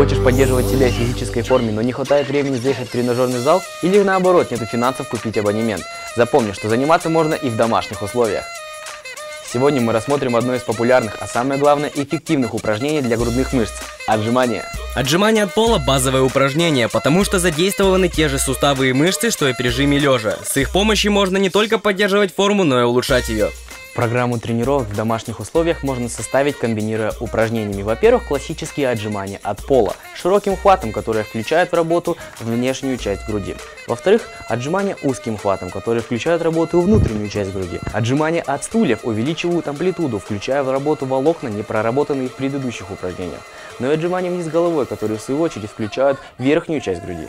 Хочешь поддерживать себя в физической форме, но не хватает времени заехать в тренажерный зал? Или наоборот, нету финансов купить абонемент? Запомни, что заниматься можно и в домашних условиях. Сегодня мы рассмотрим одно из популярных, а самое главное эффективных упражнений для грудных мышц – отжимания. Отжимание от пола – базовое упражнение, потому что задействованы те же суставы и мышцы, что и при жиме лежа. С их помощью можно не только поддерживать форму, но и улучшать ее. Программу тренировок в домашних условиях можно составить, комбинируя упражнениями. Во-первых, классические отжимания от пола, широким хватом, который включает в работу внешнюю часть груди. Во-вторых, отжимания узким хватом, которые включают в работу внутреннюю часть груди. Отжимания от стульев увеличивают амплитуду, включая в работу волокна, не проработанные в предыдущих упражнениях. Но и отжимания вниз головой, которые в свою очередь включают верхнюю часть груди.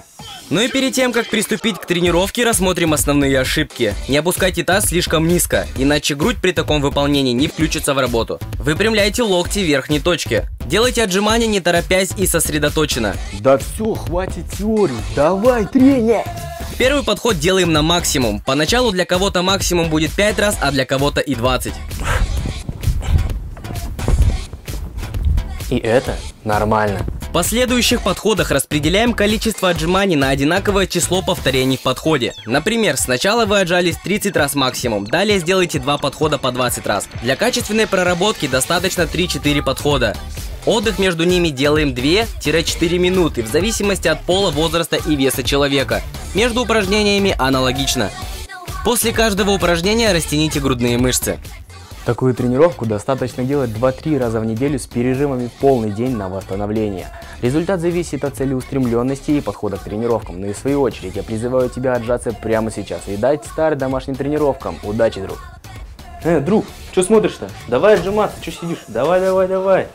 Ну и перед тем, как приступить к тренировке, рассмотрим основные ошибки. Не опускайте таз слишком низко, иначе грудь при таком выполнении не включится в работу. Выпрямляйте локти в верхней точке. Делайте отжимания не торопясь и сосредоточенно. Да все, хватит теорию, давай тренер! Первый подход делаем на максимум. Поначалу для кого-то максимум будет 5 раз, а для кого-то и 20. И это нормально. В последующих подходах распределяем количество отжиманий на одинаковое число повторений в подходе. Например, сначала вы отжались 30 раз максимум, далее сделайте два подхода по 20 раз. Для качественной проработки достаточно 3-4 подхода. Отдых между ними делаем 2-4 минуты, в зависимости от пола, возраста и веса человека. Между упражнениями аналогично. После каждого упражнения растяните грудные мышцы. Такую тренировку достаточно делать 2-3 раза в неделю с перерывами полный день на восстановление. Результат зависит от целеустремленности и подхода к тренировкам. Но и в свою очередь я призываю тебя отжаться прямо сейчас и дать старт домашним тренировкам. Удачи, друг! Э, друг, что смотришь-то? Давай отжиматься, что сидишь? Давай, давай, давай!